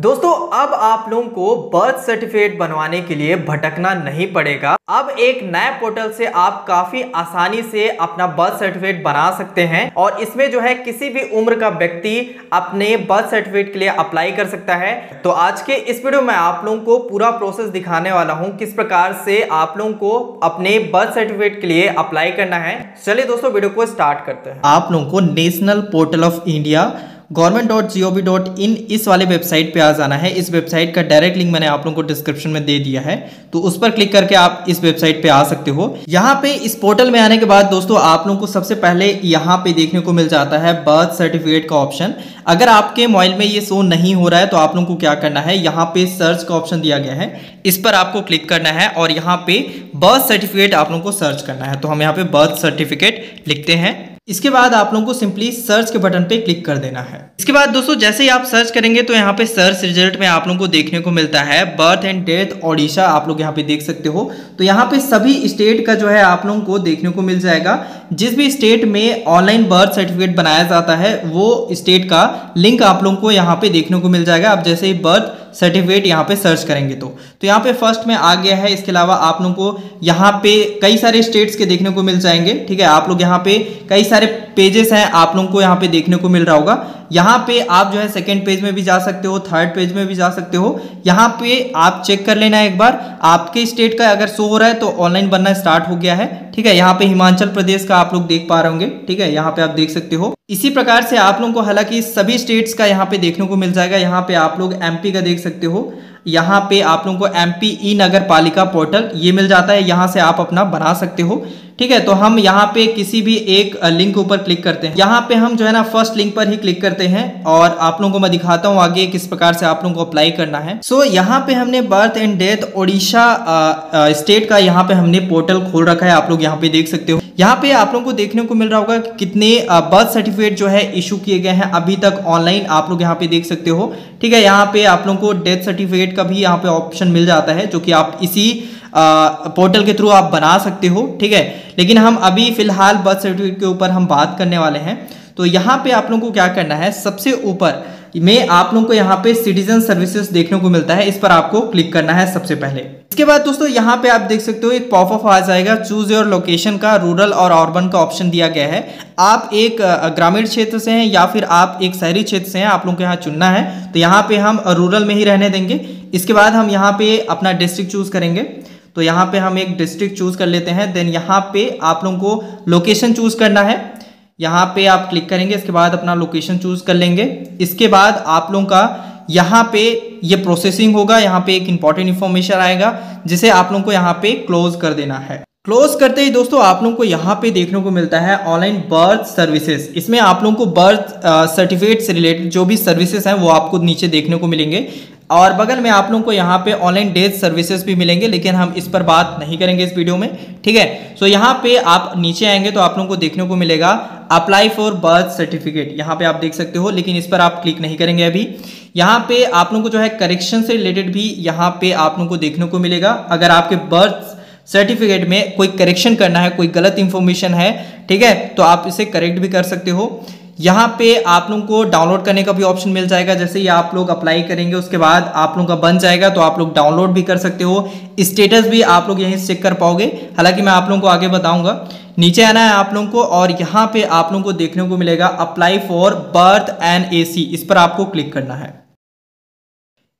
दोस्तों, अब आप लोगों को बर्थ सर्टिफिकेट बनवाने के लिए भटकना नहीं पड़ेगा। अब एक नए पोर्टल से आप काफ़ी आसानी से अपना बर्थ सर्टिफिकेट बना सकते हैं और इसमें जो है किसी भी उम्र का व्यक्ति अपने बर्थ सर्टिफिकेट के लिए अप्लाई कर सकता है। तो आज के इस वीडियो में आप लोगों को पूरा प्रोसेस दिखाने वाला हूँ किस प्रकार से आप लोगों को अपने बर्थ सर्टिफिकेट के लिए अप्लाई करना है। चलिए दोस्तों वीडियो को स्टार्ट करते हैं। आप लोगों को national portal of India government dot G O V dot in इस वाले वेबसाइट पे आ जाना है। इस वेबसाइट का डायरेक्ट लिंक मैंने आप लोगों को डिस्क्रिप्शन में दे दिया है। तो उस पर क्लिक करके आप इस वेबसाइट पे आ सकते हो। यहाँ पे इस पोर्टल में आने के बाद दोस्तों आप लोगों को सबसे पहले यहाँ पे देखने को मिल जाता है बर्थ सर्टिफिकेट का ऑप्शन। अगर आपके मोबाइल में ये शो नहीं हो रहा है तो आप लोगों को क्या करना है, यहाँ पे सर्च का ऑप्शन दिया गया है। इस पर आपको क्लिक करना है और यहाँ पे बर्थ सर्टिफिकेट आप लोगों को सर्च करना है। तो हम यहाँ पे बर्थ सर्टिफिकेट लिखते हैं। इसके बाद आप लोगों को सिंपली सर्च के बटन पे क्लिक कर देना है। इसके बाद दोस्तों, जैसे ही आप सर्च करेंगे तो यहाँ पे सर्च रिज़ल्ट में आप लोगों को देखने को मिलता है। बर्थ एंड डेथ ओडिशा आप लोग यहाँ पे देख सकते हो। तो यहाँ पे सभी स्टेट का जो है आप लोगों को देखने को मिल जाएगा। जिस भी स्टेट में ऑनलाइन बर्थ सर्टिफिकेट बनाया जाता है, वो स्टेट का लिंक आप लोगों को यहाँ पे देखने को मिल जाएगा। आप जैसे ही बर्थ सर्टिफिकेट यहाँ पे सर्च करेंगे तो तो यहाँ पे फ़र्स्ट में आ गया है इसके अलावा आप लोगों को यहाँ पे कई सारे स्टेट्स के देखने को मिल जाएँगे ठीक है आप लोग यहाँ पे कई सारे पेजेस हैं आप लोगों को यहाँ पे देखने को मिल रहा होगा यहाँ पे आप जो है सेकेंड पेज में भी जा सकते हो थर्ड पेज में भी जा सकते हो यहाँ पे आप चेक कर लेना एक बार आपके स्टेट का अगर शो हो रहा है तो ऑनलाइन बनना स्टार्ट हो गया है ठीक है यहाँ पे हिमाचल प्रदेश का आप लोग देख पा रहे होंगे ठीक है यहाँ पे आप देख सकते हो इसी प्रकार से आप लोगों को हालाँकि सभी स्टेट्स का यहाँ पे देखने को मिल जाएगा यहाँ पे आप लोग एमपी का देख सकते हो। यहाँ पे आप लोगों को एम पी ई नगर पालिका पोर्टल ये मिल जाता है। यहाँ से आप अपना बना सकते हो। ठीक है? तो हम यहाँ पे किसी भी एक लिंक ऊपर क्लिक करते हैं। यहाँ पे हम जो है ना फ़र्स्ट लिंक पर ही क्लिक करते हैं और आप लोगों को मैं दिखाता हूँ आगे किस प्रकार से आप लोगों को अप्लाई करना है। सो so, यहाँ पे हमने birth and death Odisha state का यहाँ पे हमने पोर्टल खोल रखा है। आप लोग यहाँ पे देख सकते हो। यहाँ पे आप लोगों को देखने को मिल रहा होगा कि कितने बर्थ सर्टिफिकेट जो है इशू किए गए हैं। अभी तक ऑनलाइन आप लोग यहाँ पे देख सकते हो। ठीक है? यहाँ पे आप लोगों को डेथ सर्टिफिकेट का भी यहाँ पे ऑप्शन मिल जाता है जो कि आप इसी पोर्टल के थ्रू आप बना सकते हो, ठीक है? लेकिन हम अभी फ़िलहाल बर्थ सर्टिफिकेट के ऊपर हम बात करने वाले हैं। तो यहाँ पे आप लोगों को क्या करना है, सबसे ऊपर में आप लोगों को यहाँ पे सिटीजन सर्विसेज़ देखने को मिलता है, इस पर आपको क्लिक करना है सबसे पहले। इसके बाद दोस्तों, यहाँ पे आप देख सकते हो, एक पॉप ऑफ़ आ जाएगा चूज़ योर लोकेशन का रूरल और अर्बन का ऑप्शन दिया गया है। आप एक ग्रामीण क्षेत्र से हैं या फिर आप एक शहरी क्षेत्र से हैं, आप लोगों को यहाँ चुनना है। तो यहाँ पे हम रूरल में ही रहने देंगे। इसके बाद हम यहाँ पे अपना डिस्ट्रिक्ट चूज़ करेंगे। तो यहाँ पे हम एक डिस्ट्रिक्ट चूज़ कर लेते हैं देन यहाँ पे आप लोगों को लोकेशन चूज़ करना है। यहाँ पे आप क्लिक करेंगे, इसके बाद अपना लोकेशन चूज़ कर लेंगे। इसके बाद आप लोगों का यहाँ पे ये प्रोसेसिंग होगा, यहाँ पे एक इंपॉर्टेंट इन्फॉर्मेशन आएगा, जिसे आप लोगों को यहाँ पे क्लोज कर देना है। क्लोज करते ही दोस्तों आप लोगों को यहाँ पे देखने को मिलता है ऑनलाइन बर्थ सर्विसेज़ इसमें आप लोगों को बर्थ सर्टिफिकेट से रिलेटेड जो भी सर्विसेज़ हैं, वो आपको नीचे देखने को मिलेंगे। और बगल में आप लोगों को यहाँ पे ऑनलाइन डेथ सर्विसेज़ भी मिलेंगे, लेकिन हम इस पर बात नहीं करेंगे इस वीडियो में, ठीक है? सो यहाँ पे आप नीचे आएँगे तो आप लोगों को देखने को मिलेगा अप्लाई फॉर बर्थ सर्टिफिकेट यहाँ पे आप देख सकते हो, लेकिन इस पर आप क्लिक नहीं करेंगे अभी। यहाँ पे आप लोगों को जो है करेक्शन से रिलेटेड भी यहाँ पे आप लोगों को देखने को मिलेगा। अगर आपके बर्थ सर्टिफिकेट में कोई करेक्शन करना है, कोई गलत इंफॉर्मेशन है, ठीक है? तो आप इसे करेक्ट भी कर सकते हो। यहाँ पे आप लोगों को डाउनलोड करने का भी ऑप्शन मिल जाएगा। जैसे ही आप लोग अप्लाई करेंगे, उसके बाद आप लोगों का बन जाएगा तो आप लोग डाउनलोड भी कर सकते हो। स्टेटस भी आप लोग यहीं चेक कर पाओगे। हालाँकि मैं आप लोगों को आगे बताऊँगा। नीचे आना है आप लोगों को और यहाँ पे आप लोगों को देखने को मिलेगा apply for birth and AC इस पर आपको क्लिक करना है।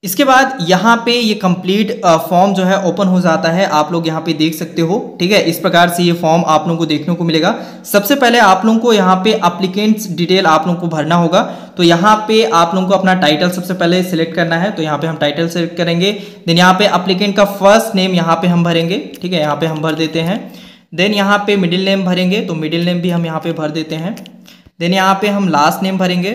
इसके बाद यहाँ पे ये कंप्लीट फॉर्म जो है ओपन हो जाता है आप लोग यहाँ पे देख सकते हो ठीक है इस प्रकार से ये फॉर्म आप लोगों को देखने को मिलेगा सबसे पहले आप लोगों को यहाँ पे अप्लीकेंट्स डिटेल आप लोगों को भरना होगा तो यहाँ पे आप लोगों को अपना टाइटल सबसे पहले सिलेक्ट करना है तो यहाँ पे हम टाइटल सेलेक्ट करेंगे देन यहाँ पे अप्लीकेंट का फ़र्स्ट नेम यहाँ पे हम भरेंगे ठीक है यहाँ पे हम भर देते हैं देन यहाँ पे मिडिल नेम भरेंगे तो मिडिल नेम भी हम यहाँ पे भर देते हैं देन यहाँ पे हम लास्ट नेम भरेंगे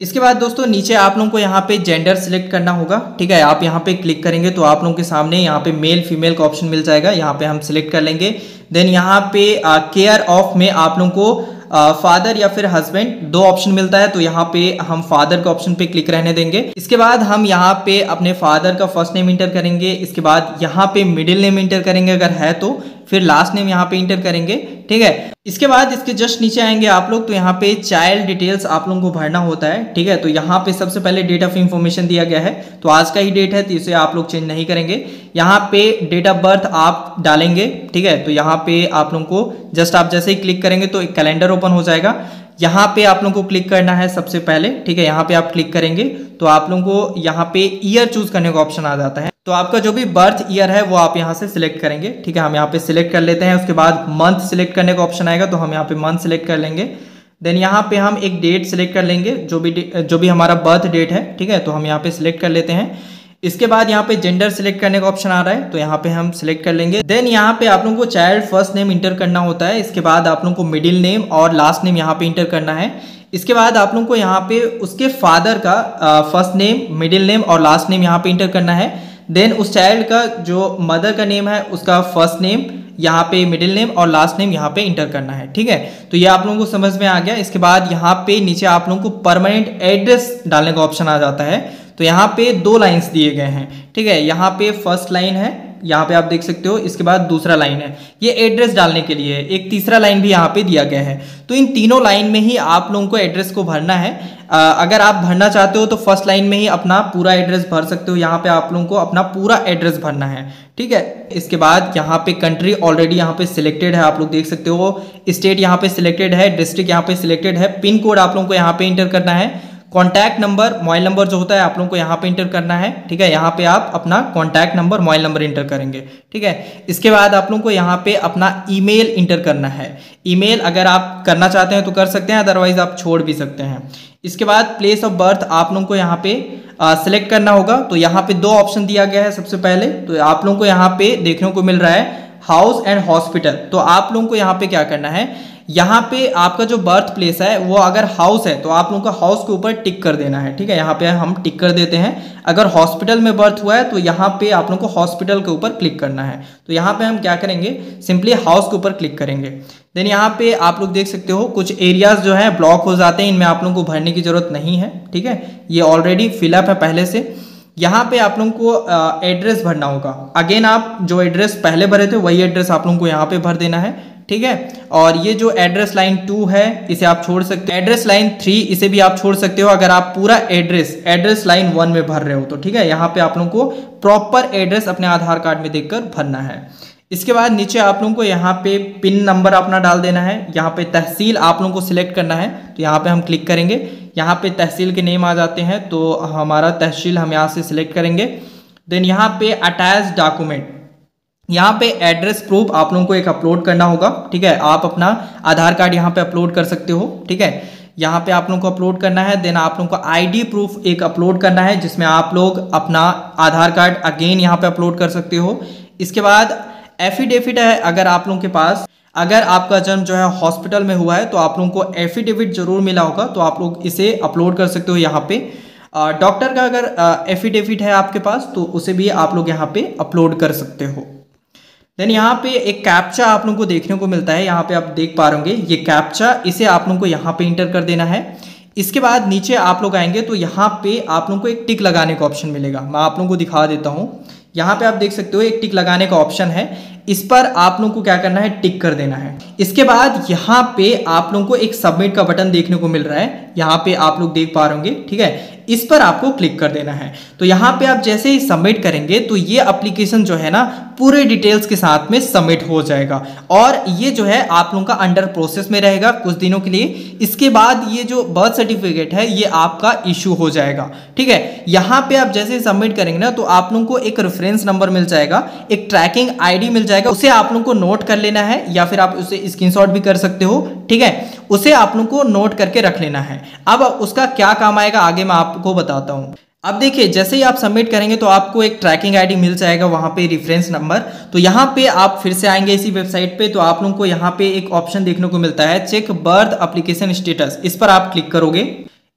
इसके बाद दोस्तों, नीचे आप लोगों को यहाँ पे जेंडर सिलेक्ट करना होगा, ठीक है? आप यहाँ पे क्लिक करेंगे तो आप लोगों के सामने यहाँ पे मेल फीमेल का ऑप्शन मिल जाएगा। यहाँ पे हम सिलेक्ट कर लेंगे। देन यहाँ पे केयर ऑफ़ में आप लोगों को फादर या फिर हस्बैंड दो ऑप्शन मिलता है तो यहाँ पे हम फादर के ऑप्शन पे क्लिक रहने देंगे। इसके बाद हम यहाँ पे अपने फादर का फ़र्स्ट नेम इंटर करेंगे। इसके बाद यहाँ पे मिडिल नेम इंटर करेंगे, अगर है तो। फिर लास्ट नेम यहाँ पे इंटर करेंगे, ठीक है? इसके बाद इसके जस्ट नीचे आएँगे आप लोग तो यहाँ पे चाइल्ड डिटेल्स आप लोगों को भरना होता है, ठीक है? तो यहाँ पे सबसे पहले डेट ऑफ़ इंफॉर्मेशन दिया गया है तो आज का ही डेट है तो इसे आप लोग चेंज नहीं करेंगे। यहाँ पे डेट ऑफ़ बर्थ आप डालेंगे, ठीक है? तो यहाँ पे आप लोगों को जस्ट आप जैसे ही क्लिक करेंगे तो एक कैलेंडर ओपन हो जाएगा। यहाँ पे आप लोगों को क्लिक करना है सबसे पहले, ठीक है? यहाँ पे आप क्लिक करेंगे तो आप लोगों को यहाँ पे ईयर चूज़ करने का ऑप्शन आ जाता है। तो आपका जो भी बर्थ ईयर है वो आप यहाँ से सिलेक्ट करेंगे ठीक है हम यहाँ पे सिलेक्ट कर लेते हैं उसके बाद मंथ सिलेक्ट करने का ऑप्शन आएगा तो हम यहाँ पे मंथ सिलेक्ट कर लेंगे देन यहाँ पे हम एक डेट सिलेक्ट कर लेंगे जो भी जो भी हमारा बर्थ डेट है ठीक है तो हम यहाँ पे सिलेक्ट कर लेते हैं इसके बाद यहाँ पे जेंडर सिलेक्ट करने का ऑप्शन आ रहा है तो यहाँ पे हम सिलेक्ट कर लेंगे देन यहाँ पे आप लोगों को चाइल्ड फ़र्स्ट नेम इंटर करना होता है इसके बाद आप लोगों को मिडिल नेम और लास्ट नेम यहाँ पे इंटर करना है इसके बाद आप लोगों को यहाँ पे उसके फादर का फ़र्स्ट नेम मिडिल नेम और लास्ट नेम यहाँ पे इंटर करना है देन उस चाइल्ड का जो मदर का नेम है, उसका फ़र्स्ट नेम यहाँ पे मिडिल नेम और लास्ट नेम यहाँ पे इंटर करना है, ठीक है? तो ये आप लोगों को समझ में आ गया। इसके बाद यहाँ पे नीचे आप लोगों को परमानेंट एड्रेस डालने का ऑप्शन आ जाता है। तो यहाँ पे दो लाइंस दिए गए हैं, ठीक है? यहाँ पे फ़र्स्ट लाइन है यहाँ पे आप देख सकते हो इसके बाद दूसरा लाइन है। ये एड्रेस डालने के लिए एक तीसरा लाइन भी यहाँ पे दिया गया है। तो इन तीनों लाइन में ही आप लोगों को एड्रेस को भरना है। आ, अगर आप भरना चाहते हो तो फ़र्स्ट लाइन में ही अपना पूरा एड्रेस भर सकते हो। यहाँ पे आप लोगों को अपना पूरा एड्रेस भरना है ठीक है? इसके बाद यहाँ पे कंट्री ऑलरेडी यहाँ पे सिलेक्टेड है आप लोग देख सकते हो। स्टेट यहाँ पे सिलेक्टेड है डिस्ट्रिक्ट यहाँ पे सिलेक्टेड है। पिन कोड आप लोगों को यहाँ पे इंटर करना है। कॉन्टैक्ट नंबर मोबाइल नंबर जो होता है, आप लोगों को यहाँ पे इंटर करना है, ठीक है? यहाँ पे आप अपना contact number mobile number enter करेंगे, ठीक है? इसके बाद आप लोगों को यहाँ पे अपना ईमेल इंटर करना है। ईमेल अगर आप करना चाहते हैं तो कर सकते हैं अदरवाइज़ आप छोड़ भी सकते हैं। इसके बाद प्लेस ऑफ़ बर्थ आप लोगों को यहाँ पे सिलेक्ट करना होगा। तो यहाँ पे दो ऑप्शन दिया गया है सबसे पहले। तो आप लोगों को यहाँ पे देखने को मिल रहा है हाउस एंड हॉस्पिटल तो आप लोगों को यहाँ पे क्या करना है? यहाँ पे आपका जो बर्थ प्लेस है, वो अगर हाउस है तो आप लोगों का हाउस के ऊपर टिक कर देना है, ठीक है? यहाँ पे हम टिक कर देते हैं। अगर हॉस्पिटल में बर्थ हुआ है तो यहाँ पे आप लोगों को हॉस्पिटल के ऊपर क्लिक करना है। तो यहाँ पे हम क्या करेंगे? सिंपली हाउस के ऊपर क्लिक करेंगे। देन यहाँ पे आप लोग देख सकते हो, कुछ एरियाज़ जो है ब्लॉक हो जाते हैं, इनमें आप लोगों को भरने की ज़रूरत नहीं है, ठीक है? ये ऑलरेडी फिलअप है पहले से। यहाँ पे आप लोगों को एड्रेस भरना होगा। अगेन आप जो एड्रेस पहले भरे थे, वही एड्रेस आप लोगों को यहाँ पे भर देना है। ठीक है? और ये जो एड्रेस लाइन टू है, इसे आप छोड़ सकते हो। एड्रेस लाइन थ्री इसे भी आप छोड़ सकते हो अगर आप पूरा एड्रेस एड्रेस लाइन वन में भर रहे हो तो ठीक है? यहाँ पे आप लोगों को प्रॉपर एड्रेस अपने आधार कार्ड में देखकर भरना है। इसके बाद नीचे आप लोगों को यहाँ पे पिन नंबर अपना डाल देना है। यहाँ पे तहसील आप लोगों को सिलेक्ट करना है। तो यहाँ पे हम क्लिक करेंगे। यहाँ पे तहसील के नेम आ जाते हैं तो हमारा तहसील हम यहाँ से सिलेक्ट करेंगे। देन यहाँ पे अटैच डॉक्यूमेंट यहाँ पे एड्रेस प्रूफ आप लोगों को एक अपलोड करना होगा, ठीक है? आप अपना आधार कार्ड यहाँ पे अपलोड कर सकते हो, ठीक है? यहाँ पे आप लोगों को अपलोड करना है देन आप लोगों को आईडी प्रूफ एक अपलोड करना है, जिसमें आप लोग अपना आधार कार्ड अगेन यहाँ पे अपलोड कर सकते हो। इसके बाद एफिडेविट है अगर आप लोगों के पास। अगर आपका जन्म जो है हॉस्पिटल में हुआ है तो आप लोगों को एफिडेविट ज़रूर मिला होगा तो आप लोग इसे अपलोड कर सकते हो यहाँ पे। डॉक्टर का अगर एफिडेविट है आपके पास तो उसे भी आप लोग यहाँ पे अपलोड कर सकते हो। देन यहाँ पे एक कैप्चा आप लोगों को देखने को मिलता है, यहाँ पे आप देख पा रहे ये कैप्चा इसे आप लोगों को यहाँ पे इंटर कर देना है। इसके बाद नीचे आप लोग आएँगे तो यहाँ पे आप लोगों को एक टिक लगाने का ऑप्शन मिलेगा। मैं आप लोगों को दिखा देता हूँ। यहाँ पे आप देख सकते हो एक टिक लगाने का ऑप्शन है। इस पर आप लोगों को क्या करना है टिक कर देना है। इसके बाद यहाँ पे आप लोगों को एक सबमिट का बटन देखने को मिल रहा है। यहाँ पे आप लोग देख पा रहे ठीक है? इस पर आपको क्लिक कर देना है। तो यहाँ पे आप जैसे ही सबमिट करेंगे तो ये अप्लीकेशन जो है ना, पूरे डिटेल्स के साथ में सबमिट हो जाएगा। और ये जो है, आप लोगों का अंडर प्रोसेस में रहेगा कुछ दिनों के लिए। इसके बाद ये जो बर्थ सर्टिफिकेट है, ये आपका इशू हो जाएगा। ठीक है? यहाँ पे आप जैसे सबमिट करेंगे ना तो आप लोगों को एक रेफरेंस नंबर मिल जाएगा, एक ट्रैकिंग आईडी मिल जाएगा। उसे आप लोगों को नोट कर लेना है, या फिर आप उसे स्क्रीनशॉट भी कर सकते हो। ठीक है? उसे आप लोगों को नोट करके रख लेना है। अब उसका क्या काम आएगा, आगे मैं आपको बताता हूँ। अब देखिए, जैसे ही आप सबमिट करेंगे तो आपको एक ट्रैकिंग आईडी मिल जाएगा, वहाँ पे रेफरेंस नंबर तो यहाँ पे आप फिर से आएँगे इसी वेबसाइट पे तो आप लोगों को यहाँ पे एक ऑप्शन देखने को मिलता है चेक बर्थ एप्लीकेशन स्टेटस इस पर आप क्लिक करोगे।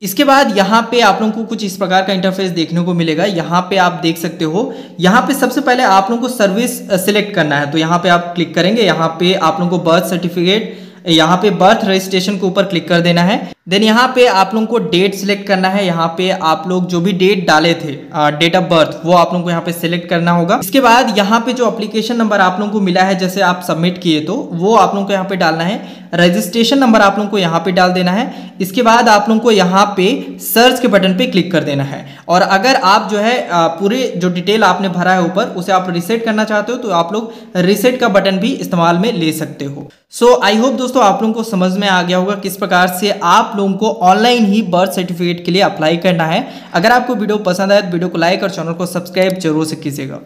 इसके बाद यहाँ पे आप लोगों को कुछ इस प्रकार का इंटरफेस देखने को मिलेगा। यहाँ पे आप देख सकते हो, यहाँ पे सबसे पहले आप लोगों को सर्विस सिलेक्ट करना है। तो यहाँ पे आप क्लिक करेंगे, यहाँ पे आप लोगों को बर्थ सर्टिफिकेट यहाँ पे बर्थ रजिस्ट्रेशन के ऊपर क्लिक कर देना है। देन यहाँ पे आप लोगों को डेट सिलेक्ट करना है। यहाँ पे आप लोग जो भी डेट डाले थे डेट ऑफ़ बर्थ वो आप लोगों को यहाँ पे सिलेक्ट करना होगा। इसके बाद यहाँ पे जो अप्लीकेशन नंबर आप लोगों को मिला है, जैसे आप सबमिट किए तो वो आप लोगों को यहाँ पे डालना है। रजिस्ट्रेशन नंबर आप लोगों को यहाँ पे डाल देना है। इसके बाद आप लोगों को यहाँ पे सर्च के बटन पे क्लिक कर देना है। और अगर आप जो है पूरे जो डिटेल आपने भरा है ऊपर, उसे आप रिसेट करना चाहते हो तो आप लोग रिसेट का बटन भी इस्तेमाल में ले सकते हो। सो आई होप दोस्तों आप लोगों को समझ में आ गया होगा किस प्रकार से आप लोगों को ऑनलाइन ही बर्थ सर्टिफिकेट के लिए अप्लाई करना है। अगर आपको वीडियो पसंद आए तो वीडियो को लाइक और चैनल को सब्सक्राइब ज़रूर से कीजिएगा।